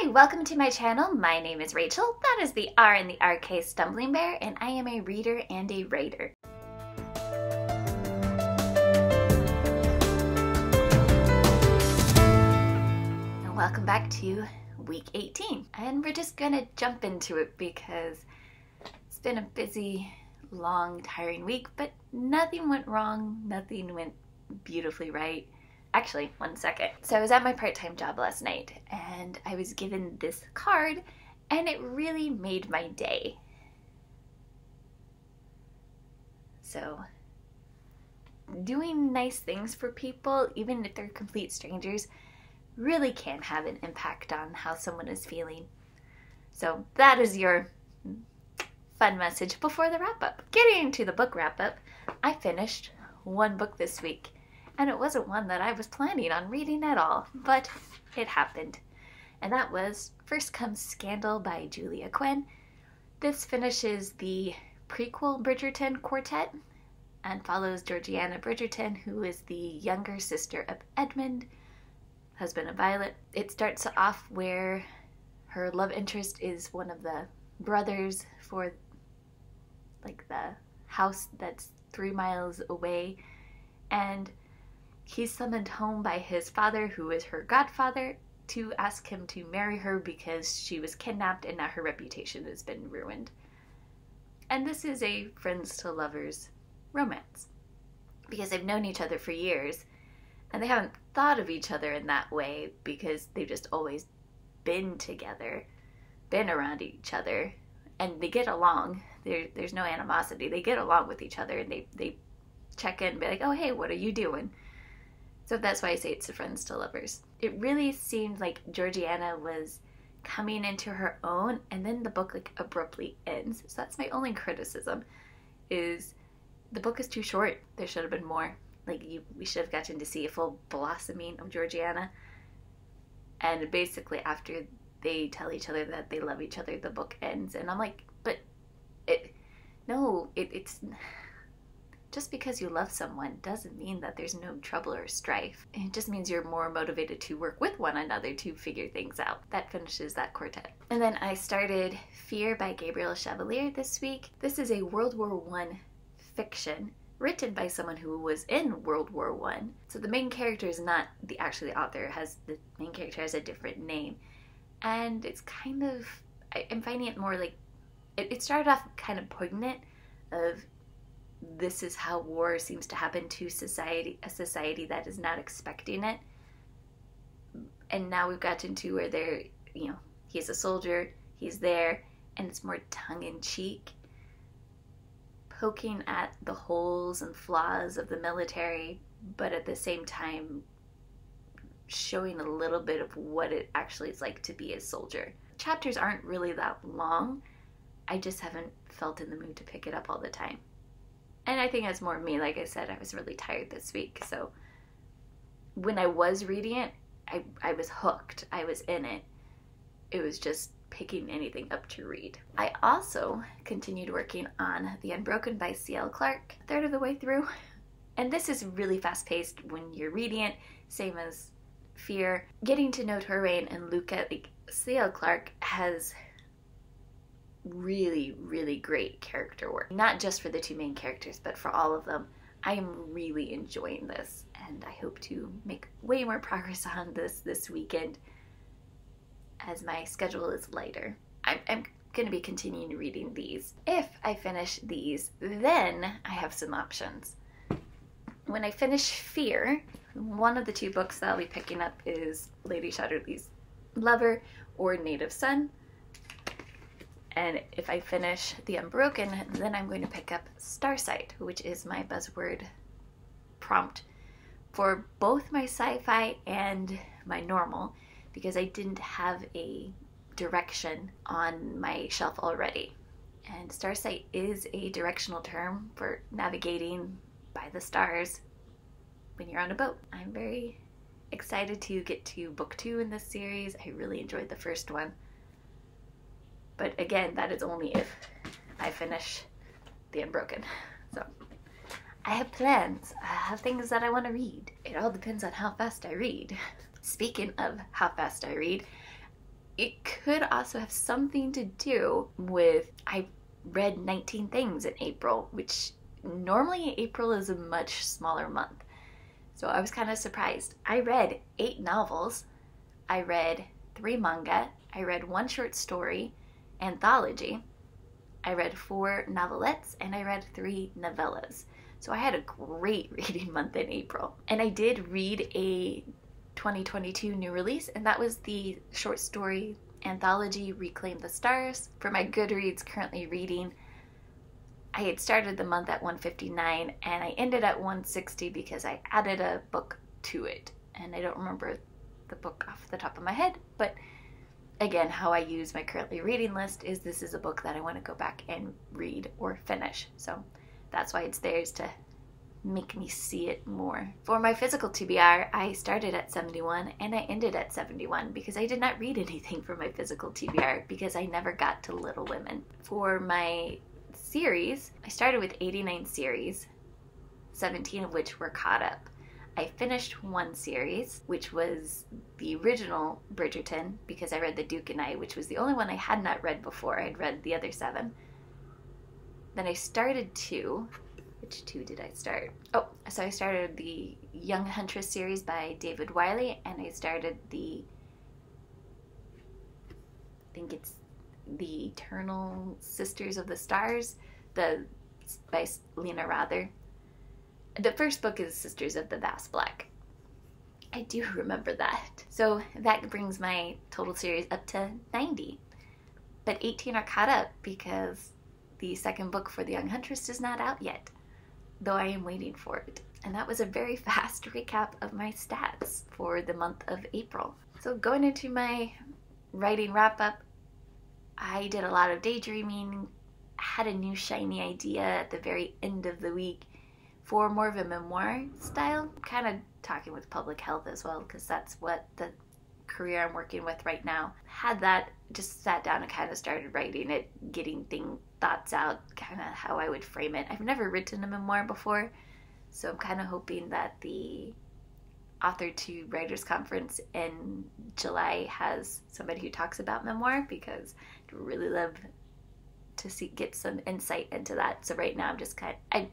Hi, welcome to my channel. My name is Rachel. That is the R in the RK Stumblingbear, and I am a reader and a writer. And welcome back to week 18. And we're just gonna jump into it because it's been a busy, long, tiring week, but nothing went wrong, nothing went beautifully right. Actually, one second. So I was at my part time job last night and I was given this card, and it really made my day. So, doing nice things for people, even if they're complete strangers, really can have an impact on how someone is feeling. So, that is your fun message before the wrap up. Getting into the book wrap up, I finished one book this week and it wasn't one that I was planning on reading at all, but it happened. And that was First Comes Scandal by Julia Quinn. This finishes the prequel Bridgerton quartet and follows Georgiana Bridgerton, who is the younger sister of Edmund, husband of Violet. It starts off where her love interest is one of the brothers for like the house that's three miles away and He's summoned home by his father, who is her godfather, to ask him to marry her because she was kidnapped and now her reputation has been ruined. And this is a friends to lovers romance because they've known each other for years and they haven't thought of each other in that way because they've just always been together, been around each other, and they get along. There, there's no animosity. They get along with each other and they, they check in and be like, oh, hey, what are you doing? So that's why I say it's a friends to lovers. It really seemed like Georgiana was coming into her own and then the book like abruptly ends. So that's my only criticism is the book is too short. There should have been more. Like you, we should have gotten to see a full blossoming of Georgiana. And basically after they tell each other that they love each other, the book ends. And I'm like, but it no, it, it's just because you love someone doesn't mean that there's no trouble or strife. It just means you're more motivated to work with one another to figure things out. That finishes that quartet. And then I started Fear by Gabriel Chevalier this week. This is a World War One fiction written by someone who was in World War One. So the main character is not the actually the author. Has the main character has a different name, and it's kind of I, am finding it more like it, it started off kind of poignant of this is how war seems to happen to society a society that is not expecting it. And now we've gotten to where they're you know he's a soldier he's there and it's more tongue-in-cheek poking at the holes and flaws of the military but at the same time showing a little bit of what it actually is like to be a soldier. Chapters aren't really that long. I just haven't felt in the mood to pick it up all the time and I think that's more me. Like I said, I was really tired this week. So when I was reading it, I, I was hooked. I was in it. It was just picking anything up to read. I also continued working on The Unbroken by C.L. Clark, third of the way through. And this is really fast paced when you're reading it, same as Fear. Getting to know Touraine and Luca, like C.L. Clark has really, really great character work. Not just for the two main characters, but for all of them. I am really enjoying this, and I hope to make way more progress on this this weekend as my schedule is lighter. I'm, I'm going to be continuing reading these. If I finish these, then I have some options. When I finish Fear, one of the two books that I'll be picking up is Lady Chatterley's Lover or Native Son. And if I finish The Unbroken, then I'm going to pick up Starsight, which is my buzzword prompt for both my sci fi and my normal, because I didn't have a direction on my shelf already. And Starsight is a directional term for navigating by the stars when you're on a boat. I'm very excited to get to book two in this series. I really enjoyed the first one. But again, that is only if I finish The Unbroken. So I have plans. I have things that I want to read. It all depends on how fast I read. Speaking of how fast I read, it could also have something to do with I read 19 things in April, which normally April is a much smaller month. So I was kind of surprised. I read eight novels, I read three manga, I read one short story, anthology, I read four novelettes, and I read three novellas. So I had a great reading month in April. And I did read a 2022 new release, and that was the short story anthology Reclaim the Stars. For my Goodreads currently reading, I had started the month at 159 and I ended at 160 because I added a book to it. And I don't remember the book off the top of my head, but again, how I use my currently reading list is this is a book that I want to go back and read or finish. So that's why it's there is to make me see it more. For my physical TBR, I started at 71 and I ended at 71 because I did not read anything for my physical TBR because I never got to Little Women. For my series, I started with 89 series, 17 of which were caught up. I finished one series, which was the original Bridgerton, because I read The Duke and I, which was the only one I had not read before. I'd read the other seven. Then I started two. Which two did I start? Oh, so I started the Young Huntress series by David Wiley, and I started the. I think it's the Eternal Sisters of the Stars, the by Lina Rather. The first book is Sisters of the Vast Black. I do remember that. So that brings my total series up to 90. But 18 are caught up because the second book for The Young Huntress is not out yet, though I am waiting for it. And that was a very fast recap of my stats for the month of April. So going into my writing wrap up, I did a lot of daydreaming, had a new shiny idea at the very end of the week for more of a memoir style, kind of talking with public health as well, because that's what the career I'm working with right now. Had that, just sat down and kind of started writing it, getting thing thoughts out, kind of how I would frame it. I've never written a memoir before, so I'm kind of hoping that the Authortube writers conference in July has somebody who talks about memoir because I'd really love to see get some insight into that. So right now I'm just kind of, I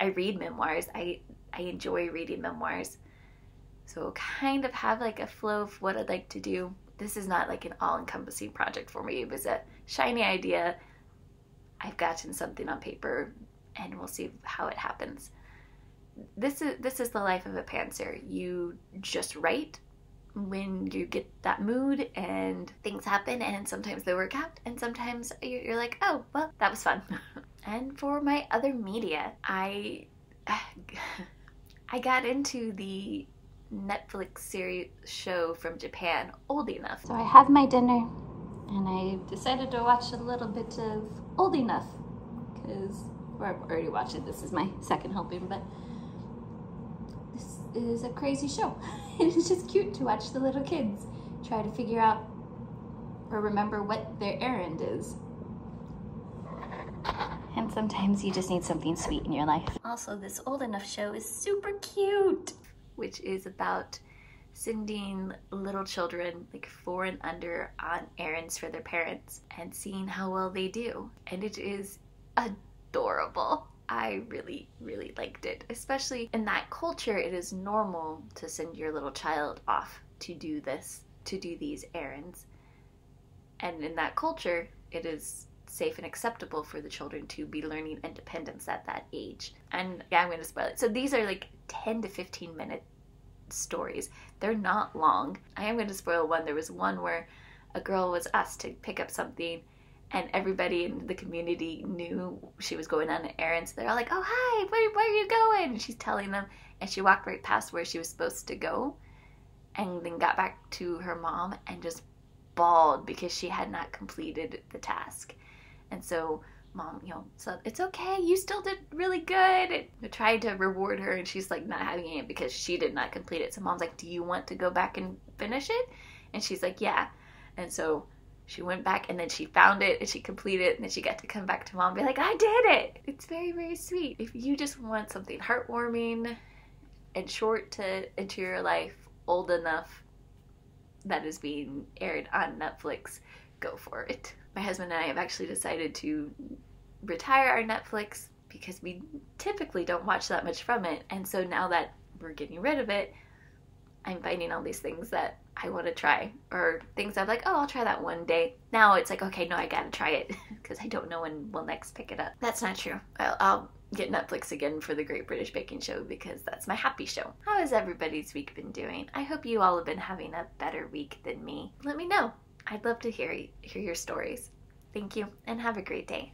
I read memoirs. I I enjoy reading memoirs. So kind of have like a flow of what I'd like to do. This is not like an all-encompassing project for me. It was a shiny idea. I've gotten something on paper and we'll see how it happens this is this is the life of a pantser. You just write when you get that mood and things happen and sometimes they work out and sometimes you're like oh well that was fun and for my other media i i got into the netflix series show from japan old enough so i have my dinner and i decided to watch a little bit of old enough because i've already watched it this is my second helping but this is a crazy show. it's just cute to watch the little kids try to figure out or remember what their errand is. And sometimes you just need something sweet in your life. Also, this old enough show is super cute, which is about sending little children, like four and under, on errands for their parents and seeing how well they do. And it is adorable. I really, really liked it. Especially in that culture, it is normal to send your little child off to do this, to do these errands. And in that culture, it is safe and acceptable for the children to be learning independence at that age. And yeah, I'm going to spoil it. So these are like 10 to 15 minute stories. They're not long. I am going to spoil one. There was one where a girl was asked to pick up something and everybody in the community knew she was going on an errand. So they're all like, "Oh, hi, where, where are you going?" And she's telling them, and she walked right past where she was supposed to go, and then got back to her mom and just bawled because she had not completed the task. And so mom, you know, so it's okay, you still did really good. I tried to reward her, and she's like not having it because she did not complete it. So mom's like, "Do you want to go back and finish it?" And she's like, "Yeah." And so she went back and then she found it and she completed it and then she got to come back to mom and be like, I did it. It's very, very sweet. If you just want something heartwarming and short to into your life, old enough, that is being aired on Netflix, go for it. My husband and I have actually decided to retire our Netflix because we typically don't watch that much from it. And so now that we're getting rid of it, I'm finding all these things that I want to try or things I'm like, oh, I'll try that one day. Now it's like, okay, no, I gotta try it because I don't know when we'll next pick it up. That's not true. I'll, I'll get Netflix again for the Great British Baking Show because that's my happy show. How has everybody's week been doing? I hope you all have been having a better week than me. Let me know. I'd love to hear hear your stories. Thank you and have a great day.